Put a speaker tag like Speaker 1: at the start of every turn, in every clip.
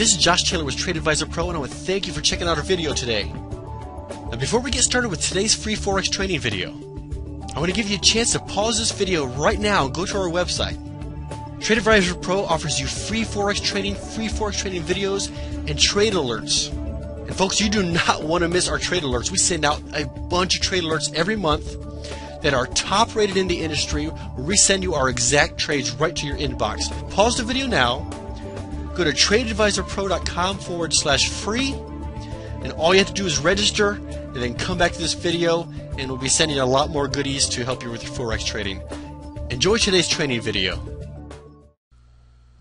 Speaker 1: this is Josh Taylor with Trade Advisor Pro, and I want to thank you for checking out our video today. Now, before we get started with today's free Forex training video, I want to give you a chance to pause this video right now and go to our website. Trade Advisor Pro offers you free Forex training, free Forex training videos, and trade alerts. And folks, you do not want to miss our trade alerts. We send out a bunch of trade alerts every month that are top rated in the industry. We send you our exact trades right to your inbox. Pause the video now go to tradeadvisorpro.com forward slash free. And all you have to do is register and then come back to this video and we'll be sending a lot more goodies to help you with your Forex trading. Enjoy today's training video.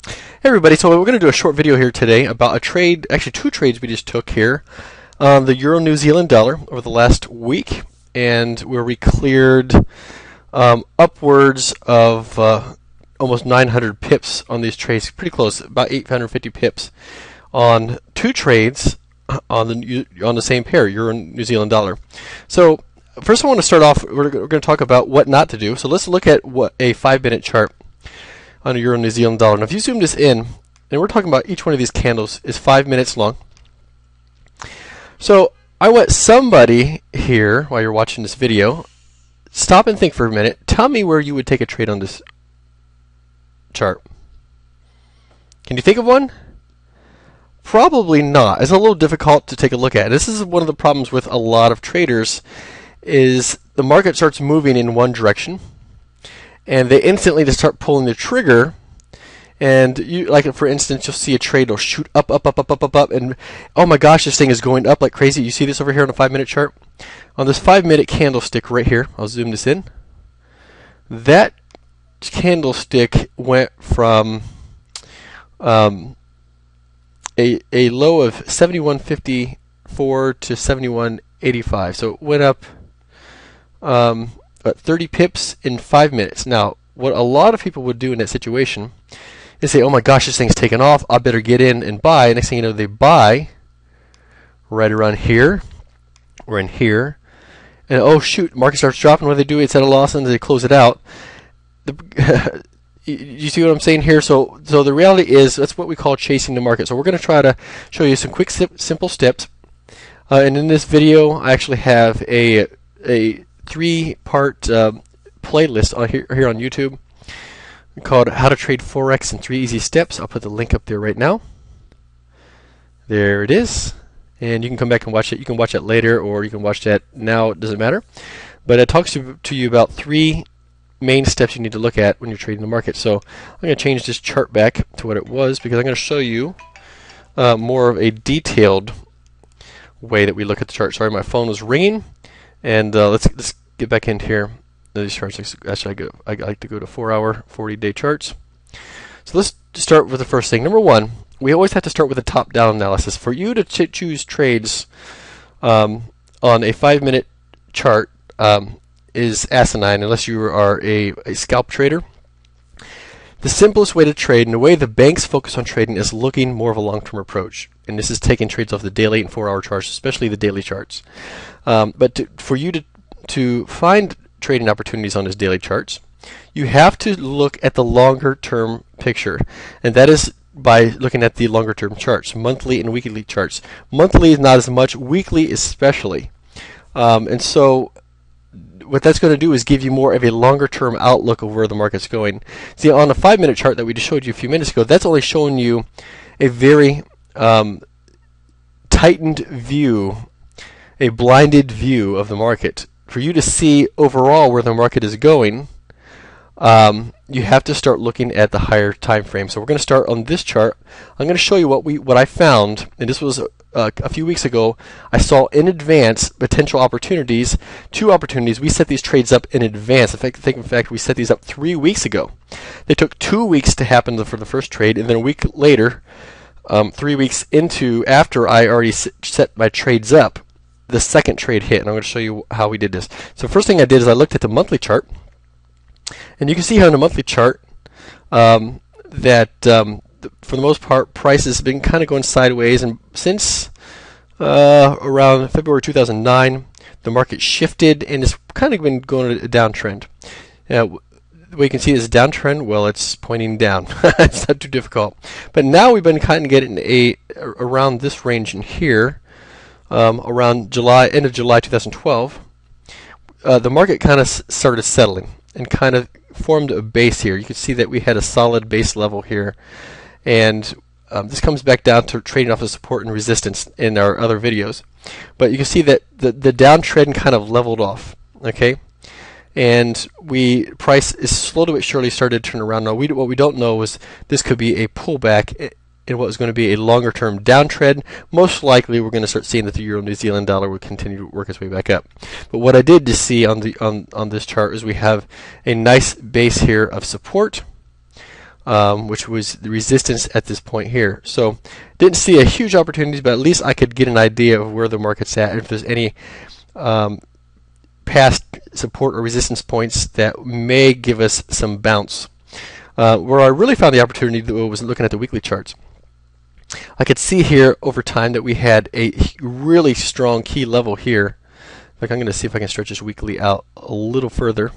Speaker 2: Hey everybody, so we're going to do a short video here today about a trade, actually two trades we just took here on the Euro New Zealand dollar over the last week and where we cleared um, upwards of uh, almost 900 pips on these trades, pretty close, about 850 pips on two trades uh, on the on the same pair, euro and New Zealand dollar. So first, I want to start off. We're, we're going to talk about what not to do. So let's look at what a five-minute chart on a euro New Zealand dollar. Now, if you zoom this in, and we're talking about each one of these candles is five minutes long. So I want somebody here while you're watching this video, stop and think for a minute. Tell me where you would take a trade on this chart. Can you think of one? Probably not. It's a little difficult to take a look at. This is one of the problems with a lot of traders is the market starts moving in one direction and they instantly just start pulling the trigger and you like for instance you'll see a trade will shoot up up up up up up up and oh my gosh this thing is going up like crazy you see this over here on a five minute chart on this five minute candlestick right here I'll zoom this in that candlestick went from um, a a low of 71.54 to 71.85. So it went up um, 30 pips in five minutes. Now, what a lot of people would do in that situation is say, "Oh my gosh, this thing's taken off. I better get in and buy." Next thing you know, they buy right around here or in here, and oh shoot, market starts dropping. What do they do? It's at a loss, and they close it out the you see what I'm saying here? So, so the reality is that's what we call chasing the market. So we're going to try to show you some quick, simple steps. Uh, and in this video, I actually have a a three-part uh, playlist on here here on YouTube called "How to Trade Forex in Three Easy Steps." I'll put the link up there right now. There it is, and you can come back and watch it. You can watch it later, or you can watch that now. It doesn't matter. But it talks to, to you about three main steps you need to look at when you're trading the market. So I'm going to change this chart back to what it was because I'm going to show you uh, more of a detailed way that we look at the chart. Sorry, my phone was ringing, and uh, let's let's get back in here. These charts actually I, go, I like to go to four-hour, 40-day charts. So let's start with the first thing. Number one, we always have to start with a top-down analysis. For you to ch choose trades um, on a five-minute chart, um, is asinine unless you are a, a scalp trader. The simplest way to trade, and the way the banks focus on trading, is looking more of a long-term approach. And this is taking trades off the daily and four-hour charts, especially the daily charts. Um, but to, for you to to find trading opportunities on these daily charts, you have to look at the longer-term picture, and that is by looking at the longer-term charts, monthly and weekly charts. Monthly is not as much, weekly especially. Um, and so what that's going to do is give you more of a longer term outlook of where the market's going. See, on the five minute chart that we just showed you a few minutes ago, that's only showing you a very um, tightened view, a blinded view of the market. For you to see overall where the market is going, um, you have to start looking at the higher time frame. So we're going to start on this chart. I'm going to show you what we what I found, and this was uh, a few weeks ago, I saw in advance potential opportunities, two opportunities. We set these trades up in advance. In fact, I think in fact we set these up three weeks ago. They took two weeks to happen for the first trade, and then a week later, um, three weeks into after I already set my trades up, the second trade hit, and I'm going to show you how we did this. So first thing I did is I looked at the monthly chart, and you can see how in the monthly chart um, that um, for the most part, prices have been kind of going sideways, and since uh, around February 2009, the market shifted and it's kind of been going a downtrend. Now, we can see this downtrend. Well, it's pointing down. it's not too difficult. But now we've been kind of getting a around this range in here, um, around July, end of July 2012. Uh, the market kind of started settling and kind of formed a base here. You can see that we had a solid base level here, and um, this comes back down to trading off of support and resistance in our other videos. But you can see that the the downtrend kind of leveled off. Okay and we price is slowly but surely started to turn around. Now, we, what we don't know is this could be a pullback in what is going to be a longer term downtrend. Most likely, we're going to start seeing that the euro New Zealand dollar will continue to work its way back up. But what I did to see on the on on this chart is we have a nice base here of support. Um, which was the resistance at this point here. So didn't see a huge opportunity, but at least I could get an idea of where the market's at and if there's any um, past support or resistance points that may give us some bounce. Uh, where I really found the opportunity was looking at the weekly charts. I could see here over time that we had a really strong key level here. Like I'm going to see if I can stretch this weekly out a little further.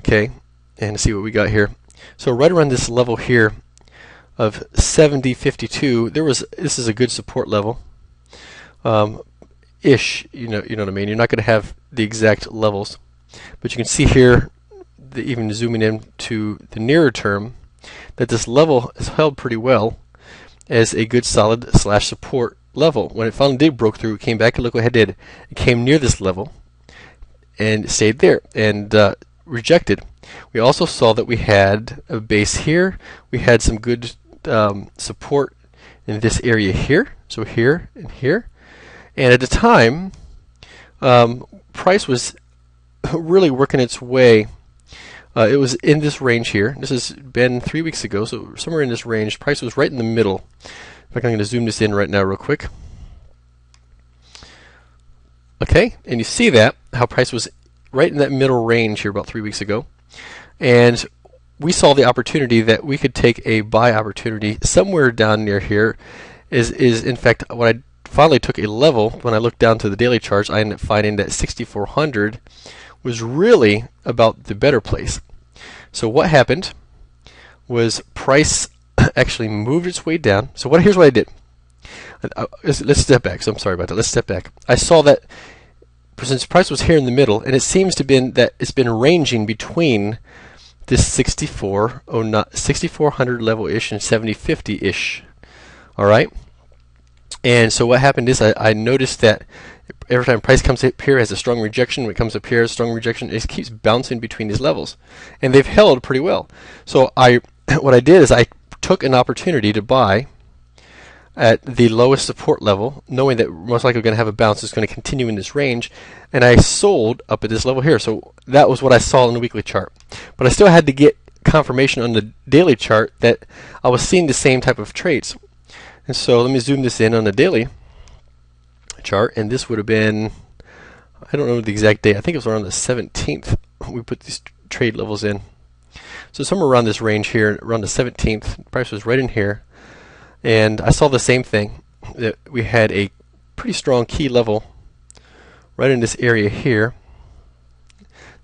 Speaker 2: Okay, and see what we got here. So right around this level here of 70.52, there was this is a good support level. Um, ish. You know, you know what I mean. You're not going to have the exact levels, but you can see here, the, even zooming in to the nearer term, that this level is held pretty well as a good solid slash support level. When it finally did broke through, it came back and look what it did. It came near this level and stayed there and uh, rejected. We also saw that we had a base here. We had some good um, support in this area here. So here and here. And at the time, um, price was really working its way. Uh, it was in this range here. This has been three weeks ago, so somewhere in this range. Price was right in the middle. In fact, I'm going to zoom this in right now, real quick. Okay, and you see that how price was right in that middle range here about three weeks ago, and we saw the opportunity that we could take a buy opportunity somewhere down near here. Is is in fact what I finally took a level. When I looked down to the daily charts, I ended up finding that 6400 was really about the better place. So what happened was price actually moved its way down. So what here's what I did. Uh, let's step back. So I'm sorry about that. Let's step back. I saw that since price was here in the middle, and it seems to been that it's been ranging between this 64 oh not 6400 level ish and 7050 ish. All right. And so what happened is I, I noticed that every time price comes up here has a strong rejection, when it comes up here a strong rejection, it keeps bouncing between these levels. And they've held pretty well. So I what I did is I took an opportunity to buy at the lowest support level, knowing that most likely we're going to have a bounce that's going to continue in this range, and I sold up at this level here. So that was what I saw in the weekly chart. But I still had to get confirmation on the daily chart that I was seeing the same type of trades. And so let me zoom this in on the daily chart, and this would have been, I don't know the exact date, I think it was around the 17th we put these trade levels in. So somewhere around this range here, around the 17th, price was right in here, and I saw the same thing, that we had a pretty strong key level right in this area here.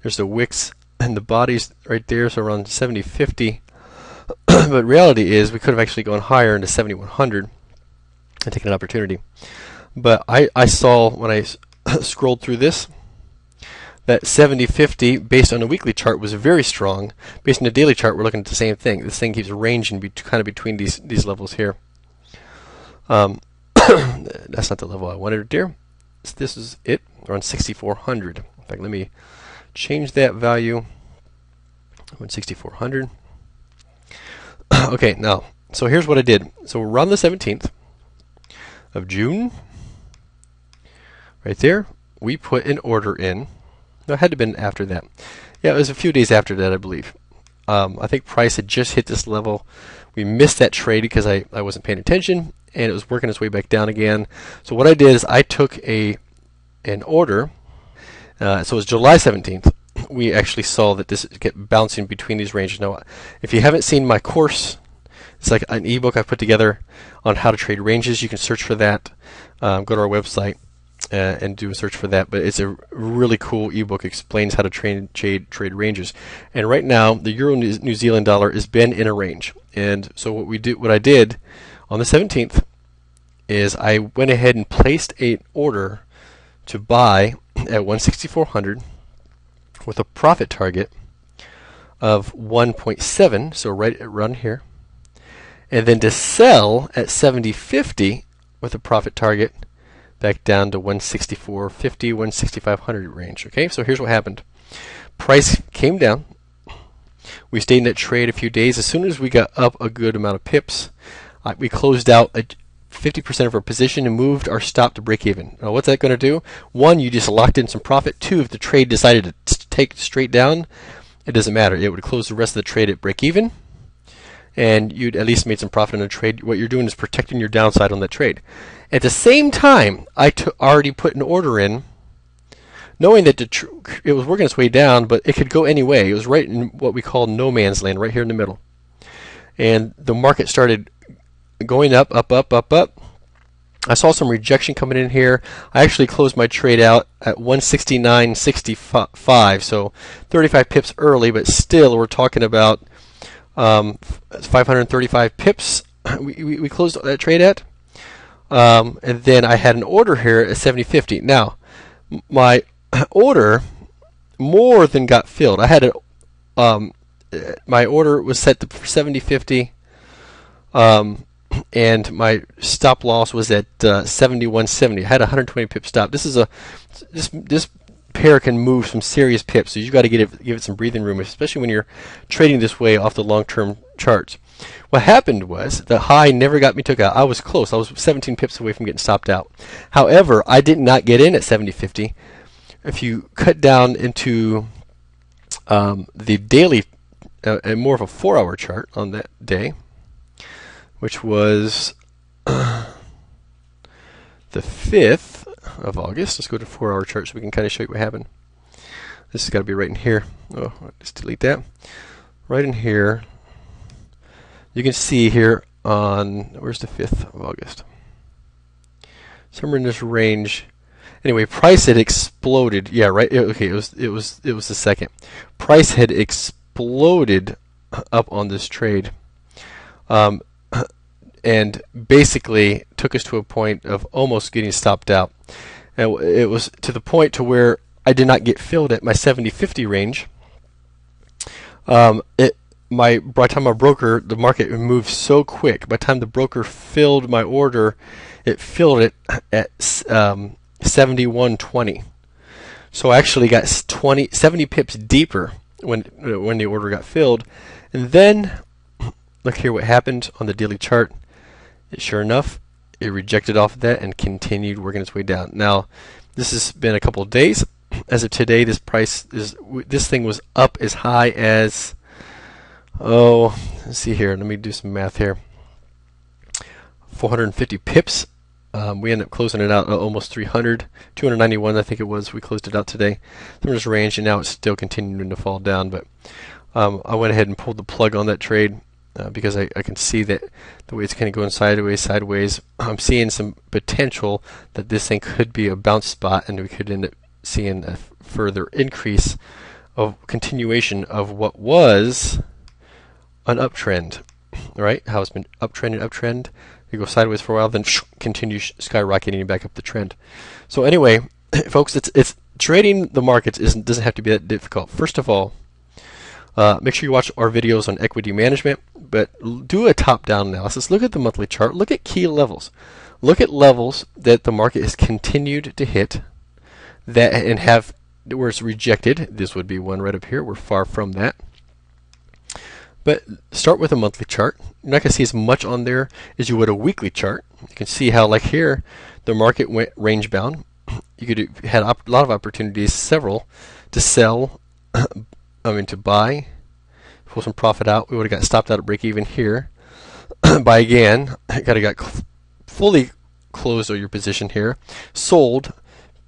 Speaker 2: There's the wicks and the bodies right there, so around 7050. but reality is we could have actually gone higher into 7100 and taken an opportunity. But I, I saw when I scrolled through this that 7050 based on a weekly chart was very strong. Based on a daily chart, we're looking at the same thing. This thing keeps ranging kind of between these these levels here. Um, that's not the level I wanted there. This is it around 6400. In fact, let me change that value. I'm 6400. okay, now, so here's what I did. So around the 17th of June, right there, we put an order in. No, it had to have been after that. Yeah, it was a few days after that, I believe. Um, I think price had just hit this level. We missed that trade because I, I wasn't paying attention, and it was working its way back down again. So what I did is I took a an order. Uh, so it was July 17th. We actually saw that this kept bouncing between these ranges. Now, if you haven't seen my course, it's like an ebook I put together on how to trade ranges. You can search for that. Um, go to our website uh, and do a search for that. But it's a really cool ebook. Explains how to trade trade, trade ranges. And right now, the Euro New Zealand dollar has been in a range. And so what we do, what I did on the 17th, is I went ahead and placed an order to buy at 16400 with a profit target of 1.7, so right around here, and then to sell at 7050 with a profit target back down to 164.50, 16500 range. Okay, so here's what happened. Price came down. We stayed in that trade a few days. As soon as we got up a good amount of pips, uh, we closed out a 50% of our position and moved our stop to break even. Now, what's that going to do? One, you just locked in some profit. Two, if the trade decided to take straight down, it doesn't matter. It would close the rest of the trade at break even, and you'd at least made some profit on the trade. What you're doing is protecting your downside on that trade. At the same time, I t- already put an order in, knowing that tr- it was working its way down, but it could go any way. It was right in what we call no man's land, right here in the middle. And the market started going up, up, up, up, up. I saw some rejection coming in here. I actually closed my trade out at 169.65, so 35 pips early, but still we're talking about um, 535 pips. We, we, we, closed that trade at. Um, and then I had an order here at 70.50. Now, my order more than got filled. I had a, um, my order was set to 70.50. Um, and my stop loss was at uh, 71.70. I had a 120 pip stop. This is a this this pair can move some serious pips, so you've got to give it give it some breathing room, especially when you're trading this way off the long-term charts. What happened was the high never got me took out. I was close. I was 17 pips away from getting stopped out. However, I did not get in at 70.50. If you cut down into um, the daily, uh, more of a four-hour chart on that day, which was the 5th of August. Let's go to 4 hour chart so we can kind of show you what happened. This has got to be right in here. Oh, just delete that. Right in here. You can see here on, where's the 5th of August? Somewhere in this range. Anyway, price had exploded. Yeah, right. Okay, it was it was it was the second. Price had exploded up on this trade. Um, and basically took us to a point of almost getting stopped out. And it was to the point to where I did not get filled at my 70-50 range. Um, it my by the time my broker the market moved so quick. By the time the broker filled my order, it filled it at um, 71.20. So I actually got 20 70 pips deeper when when the order got filled, and then look here what happened on the daily chart. Sure enough, it rejected off of that and continued working its way down. Now, this has been a couple of days. As of today, this price is this thing was up as high as oh, let's see here. Let me do some math here. 450 pips. Um, we end up closing it out almost 300, 291, I think it was. We closed it out today. There's range, and now it's still continuing to fall down. But um, I went ahead and pulled the plug on that trade uh, because I, I can see that the way it's kind of going sideways, sideways. I'm seeing some potential that this thing could be a bounce spot, and we could end up seeing a further increase of continuation of what was an uptrend, right? How it's been uptrend and uptrend. You go sideways for a while, then continue skyrocketing back up the trend. So anyway, folks, it's it's trading the markets isn't doesn't have to be that difficult. First of all, uh, make sure you watch our videos on equity management, but do a top-down analysis. Look at the monthly chart. Look at key levels. Look at levels that the market has continued to hit that and have where it's rejected. This would be one right up here. We're far from that. But start with a monthly chart. You're not going to see as much on there as you would a weekly chart. You can see how, like here, the market went range bound. You could had a lot of opportunities, several, to sell I mean to buy, pull some profit out. We would have got stopped out at break even here. buy again, got to got fully closed your position here. Sold,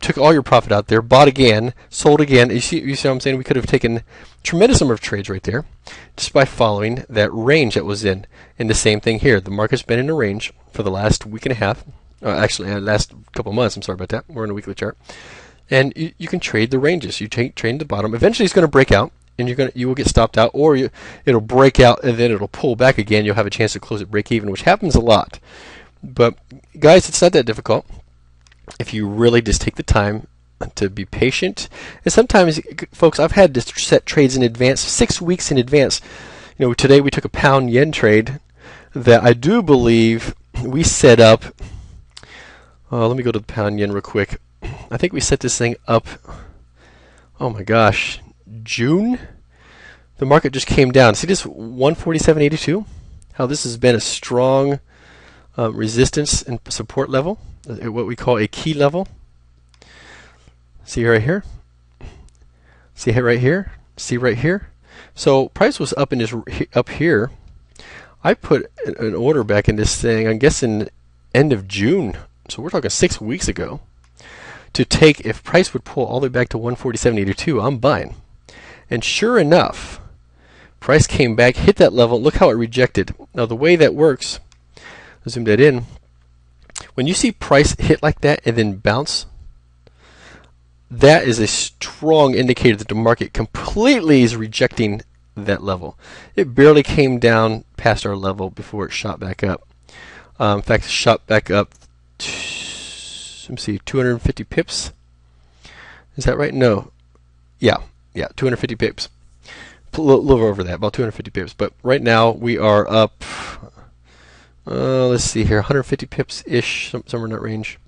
Speaker 2: took all your profit out there. Bought again, sold again. You see, you see what I'm saying? We could have taken tremendous number of trades right there just by following that range that was in. And the same thing here. The market's been in a range for the last week and a half. Uh, actually, uh, last couple months. I'm sorry about that. We're in a weekly chart, and you, you can trade the ranges. You tra- trade the bottom. Eventually, it's going to break out, and you're to you will get stopped out, or you, it'll break out and then it'll pull back again. You'll have a chance to close at break even, which happens a lot. But guys, it's not that difficult if you really just take the time to be patient. And sometimes, folks, I've had to set trades in advance, six weeks in advance. You know, today we took a pound yen trade that I do believe we set up. Uh, let me go to the pound yen real quick. I think we set this thing up. Oh my gosh, June. The market just came down. See this 147.82? How this has been a strong uh, resistance and support level, uh, what we call a key level. See right here. See right here. See right here. So price was up in this up here. I put an order back in this thing. I'm guessing end of June. So we're talking six weeks ago. To take if price would pull all the way back to 147.82, I'm buying. And sure enough, price came back, hit that level. Look how it rejected. Now the way that works, zoom that in. When you see price hit like that and then bounce, that is a strong indicator that the market completely is rejecting that level. It barely came down past our level before it shot back up. Um, in fact, it shot back up. let me see, 250 pips. Is that right? No. Yeah, yeah, 250 pips. A little, over that, about 250 pips. But right now we are up. Uh, let's see here, 150 pips ish, somewhere in that range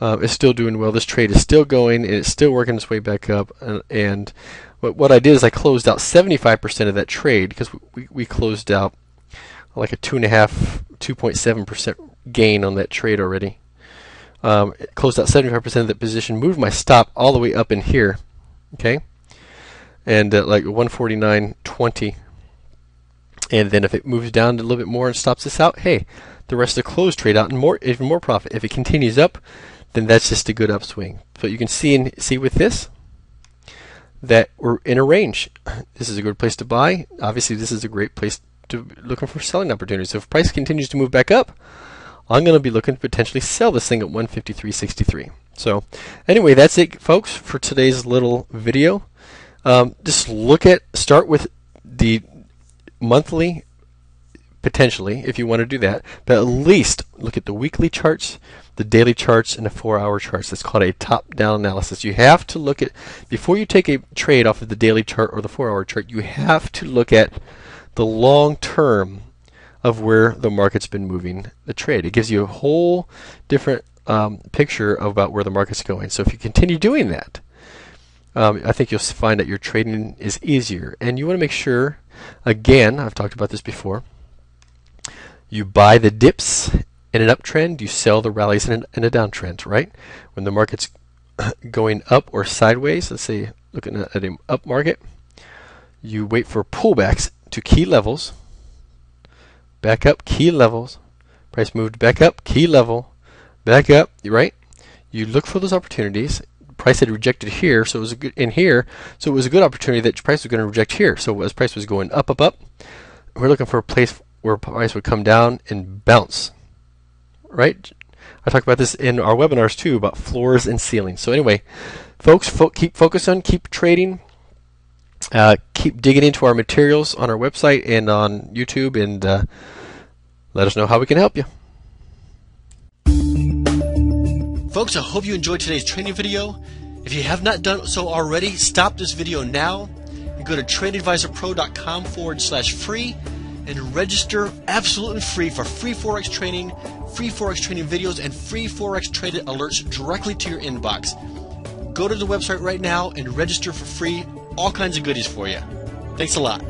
Speaker 2: uh, is still doing well. This trade is still going and it's still working its way back up. And, and what, I did is I closed out 75% of that trade because we, we closed out like a two and a half, 2.7 percent gain on that trade already. Um, closed out 75% of that position, moved my stop all the way up in here, okay, and uh, like 149.20. And then if it moves down a little bit more and stops this out, hey, the rest of the closed trade out and more, even more profit. If it continues up, then that's just a good upswing. So you can see in, see with this that we're in a range. This is a good place to buy. Obviously, this is a great place to looking for selling opportunities. So if price continues to move back up, I'm going to be looking to potentially sell this thing at 153.63. So anyway, that's it, folks, for today's little video. Um, just look at start with the monthly potentially if you want to do that, but at least look at the weekly charts the daily charts and the four hour charts. That's called a top down analysis. You have to look at, before you take a trade off of the daily chart or the four hour chart, you have to look at the long term of where the market's been moving the trade. It gives you a whole different um, picture about where the market's going. So if you continue doing that, um, I think you'll find that your trading is easier. And you want to make sure, again, I've talked about this before, you buy the dips in an uptrend, you sell the rallies in, in a downtrend, right? When the market's going up or sideways, let's say looking at an up market, you wait for pullbacks to key levels, back up key levels, price moved back up key level, back up, right? You look for those opportunities. Price had rejected here, so it was a good in here, so it was a good opportunity that price was going to reject here. So as price was going up, up, up, we're looking for a place where price would come down and bounce right? I talk about this in our webinars too about floors and ceilings. So anyway, folks, fo- keep focus on keep trading. Uh, keep digging into our materials on our website and on YouTube, and uh, let us know how we can help you.
Speaker 1: Folks, I hope you enjoyed today's training video. If you have not done so already, stop this video now and go to tradeadvisorpro.com forward slash free and register absolutely free for free Forex training, free Forex training videos, and free Forex traded alerts directly to your inbox. Go to the website right now and register for free. All kinds of goodies for you. Thanks a lot.